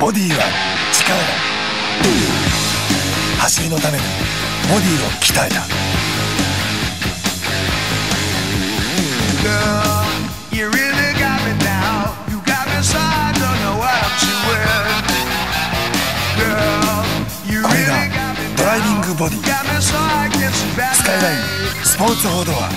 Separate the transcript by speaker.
Speaker 1: ボディは力だ走りのためにボディを鍛えた
Speaker 2: Girl, you really got me now. You got me so I don't know what I'm doing. Girl, you really
Speaker 1: が
Speaker 2: got me
Speaker 1: ドライビン
Speaker 2: now.
Speaker 1: グボディスカイラインスポーツ報道は